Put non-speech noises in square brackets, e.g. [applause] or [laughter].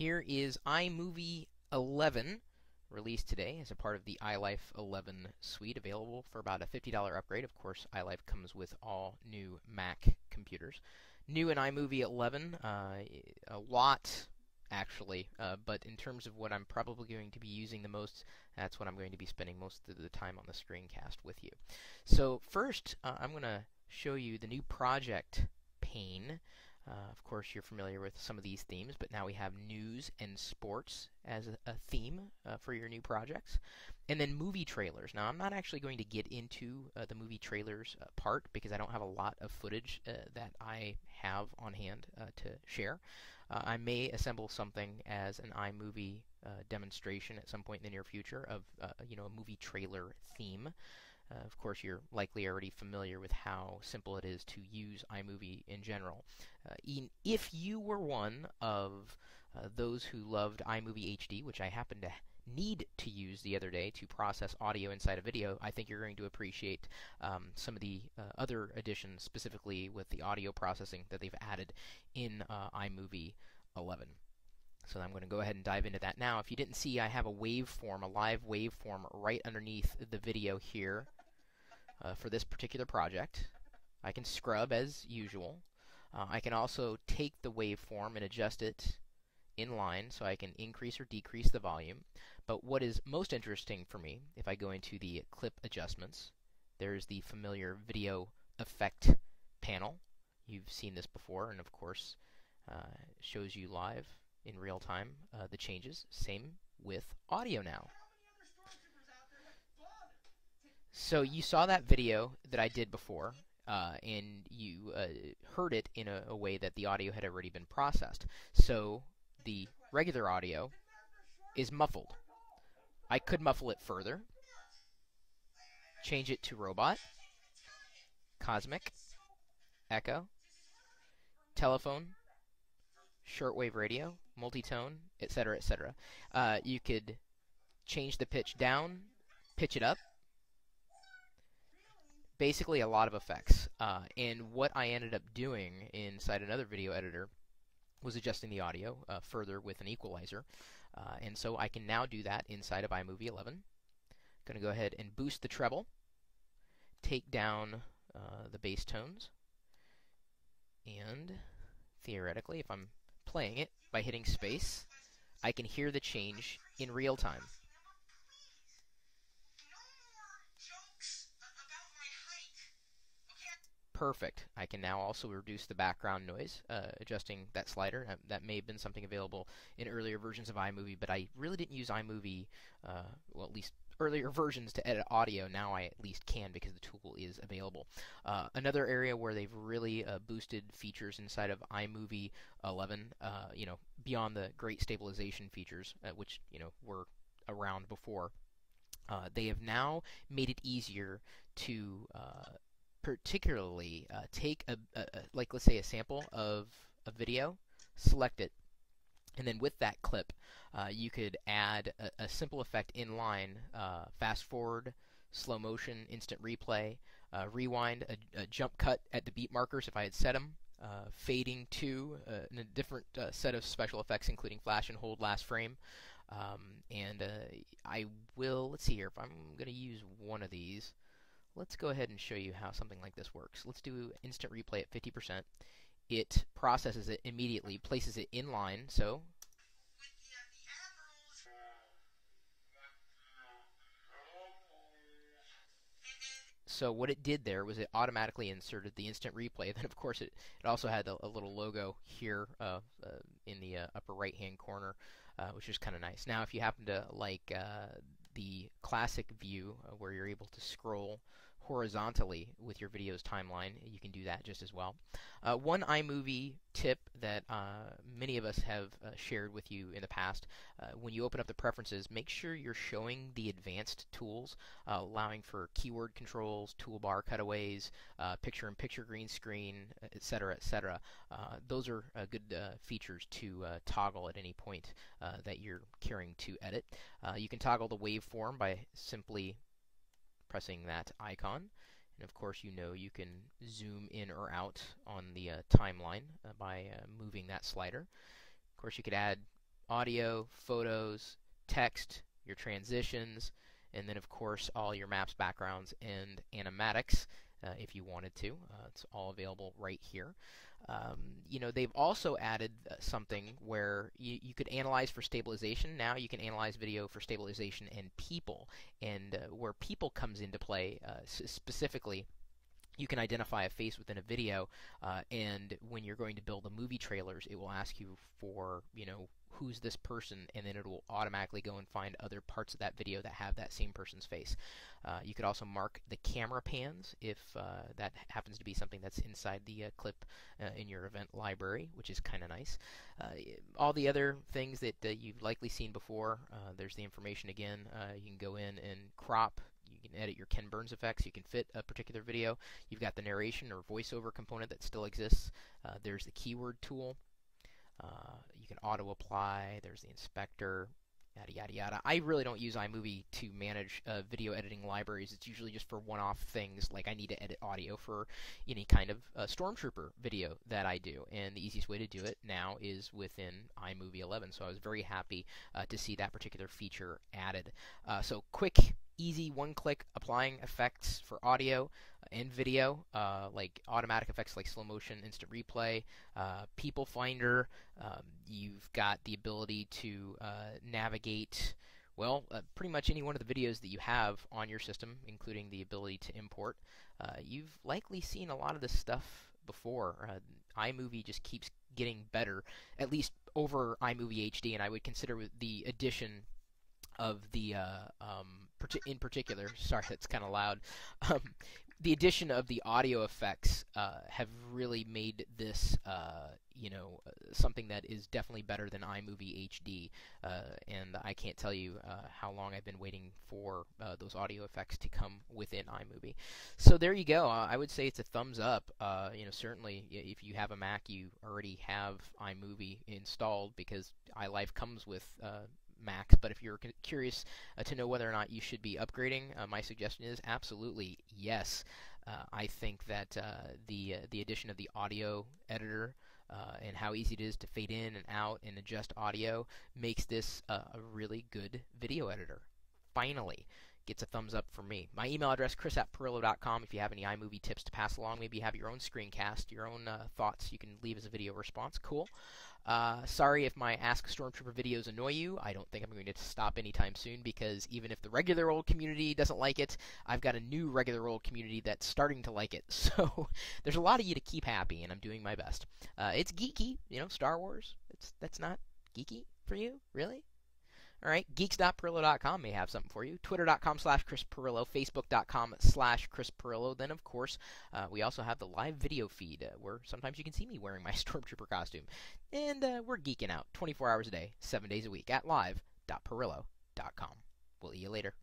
Here is iMovie 11 released today as a part of the iLife 11 suite, available for about a $50 upgrade. Of course, iLife comes with all new Mac computers. New in iMovie 11, uh, a lot actually, uh, but in terms of what I'm probably going to be using the most, that's what I'm going to be spending most of the time on the screencast with you. So first, uh, I'm going to show you the new project pane. Uh, of course, you're familiar with some of these themes, but now we have news and sports as a, a theme uh, for your new projects. And then movie trailers. Now, I'm not actually going to get into uh, the movie trailers uh, part because I don't have a lot of footage uh, that I have on hand uh, to share. I may assemble something as an iMovie demonstration at some point in the near future of, you know, a movie trailer theme. Uh, of course, you're likely already familiar with how simple it is to use iMovie in general. Uh, in, if you were one of uh, those who loved iMovie HD, which I happen to need to use the other day to process audio inside a video, I think you're going to appreciate um, some of the uh, other additions, specifically with the audio processing that they've added in uh, iMovie 11. So I'm going to go ahead and dive into that now. If you didn't see, I have a waveform, a live waveform right underneath the video here uh, for this particular project. I can scrub as usual. Uh, I can also take the waveform and adjust it in line so I can increase or decrease the volume. But what is most interesting for me, if I go into the clip adjustments, there's the familiar video effect panel. You've seen this before, and of course, uh, shows you live in real time uh, the changes. Same with audio now. So you saw that video that I did before, uh, and you uh, heard it in a, a, way that the audio had already been processed. So the regular audio is muffled. I could muffle it further, change it to robot, cosmic, echo, telephone, shortwave radio, multitone, etc., etc. Uh, you could change the pitch down, pitch it up, basically a lot of effects. Uh, and what I ended up doing inside another video editor was adjusting the audio uh, further with an equalizer. Uh, and so I can now do that inside of iMovie 11. Going to go ahead and boost the treble, take down uh, the bass tones, and theoretically, if I'm playing it by hitting space, I can hear the change in real time. Perfect. I can now also reduce the background noise, uh, adjusting that slider. Uh, that may have been something available in earlier versions of iMovie, but I really didn't use iMovie, uh, well, at least earlier [laughs] versions to edit audio. Now I at least can because the tool is available. Uh, another area where they've really uh, boosted features inside of iMovie 11, uh, you know, beyond the great stabilization features, which, you know, were around before. they have now made it easier to particularly uh, take a, a, a, like let's say a sample of a video, select it, and then with that clip, uh, you could add a, a, simple effect in line, uh, fast forward, slow motion, instant replay, uh, rewind, a, jump cut at the beat markers if I had set them, uh, fading to uh, a different set of special effects including flash and hold last frame. Um, and I will, let's see here, if I'm going to use one of these, let's go ahead and show you how something like this works. Let's do instant replay at 50%. It processes it immediately, places it in line, so So what it did there was it automatically inserted the instant replay. [laughs] Then, of course, it, it also had a, a little logo here uh, uh, in the uh, upper right-hand corner, uh, which is kind of nice. Now, if you happen to like uh, the classic view uh, where you're able to scroll horizontally with your video's timeline, you can do that just as well. Uh, one iMovie tip that uh, many of us have uh, shared with you in the past, uh, when you open up the preferences, make sure you're showing the advanced tools, uh, allowing for keyword controls, toolbar cutaways, picture-in-picture green screen, etc., etc. those are good features to toggle at any point that you're caring to edit. you can toggle the waveform by simply pressing that icon. And of course, you know you can zoom in or out on the uh, timeline uh, by uh, moving that slider. Of course, you could add audio, photos, text, your transitions, and then of course all your maps, backgrounds, and animatics uh, if you wanted to. Uh, it's all available right here. Um, you know, they've also added uh, something where you, you could analyze for stabilization. Now you can analyze video for stabilization and people, and uh, where people comes into play uh, specifically you can identify a face within a video, uh, and when you're going to build the movie trailers, it will ask you for, you know, who's this person, and then it will automatically go and find other parts of that video that have that same person's face. Uh, you could also mark the camera pans if uh, that happens to be something that's inside the uh, clip uh, in your event library, which is kind of nice. Uh, all the other things that you've likely seen before, there's the information again. you can go in and crop you can edit your Ken Burns effects. You can fit a particular video. You've got the narration or voiceover component that still exists. Uh, there's the keyword tool. Uh, you can auto apply. There's the inspector. Yada yada yada. I really don't use iMovie to manage uh, video editing libraries. It's usually just for one-off things, like I need to edit audio for any kind of uh, Stormtrooper video that I do. And the easiest way to do it now is within iMovie 11. So I was very happy uh, to see that particular feature added. Uh, so quick easy one-click applying effects for audio and video, uh, like automatic effects like slow motion, instant replay, uh, people finder. Um, you've got the ability to uh, navigate, well, uh, pretty much any one of the videos that you have on your system, including the ability to import. Uh, you've likely seen a lot of this stuff before. Uh, iMovie just keeps getting better, at least over iMovie HD, and I would consider the addition of the um, in particular, sorry, that's kind of loud. Um, the addition of the audio effects uh, have really made this, uh, you know, uh, something that is definitely better than iMovie HD. Uh, and I can't tell you uh, how long I've been waiting for uh, those audio effects to come within iMovie. So there you go. I would say it's a thumbs up. you know, certainly if you have a Mac, you already have iMovie installed because iLife comes with Macs, but if you're curious uh, to know whether or not you should be upgrading, uh, my suggestion is absolutely yes. Uh, I think that uh, the uh, the addition of the audio editor and how easy it is to fade in and out and adjust audio makes this a really good video editor. Finally gets a thumbs up from me. My email address, chris at pirillo.com. If you have any iMovie tips to pass along, maybe you have your own screencast, your own uh, thoughts you can leave as a video response. Cool. Uh, sorry if my Ask Stormtrooper videos annoy you. I don't think I'm going to stop anytime soon because even if the regular old community doesn't like it, I've got a new regular old community that's starting to like it. [laughs] So there's a lot of you to keep happy, and I'm doing my best. Uh, it's geeky, you know, Star Wars. It's that's not geeky for you, really. All right, geeks.pirillo.com may have something for you. Twitter.com slash Chris Pirillo, Facebook.com slash Chris Pirillo. Then, of course, uh, we also have the live video feed uh, where sometimes you can see me wearing my [laughs] Stormtrooper costume. And uh, we're geeking out 24 hours a day, 7 days a week at live.pirillo.com. We'll see you later.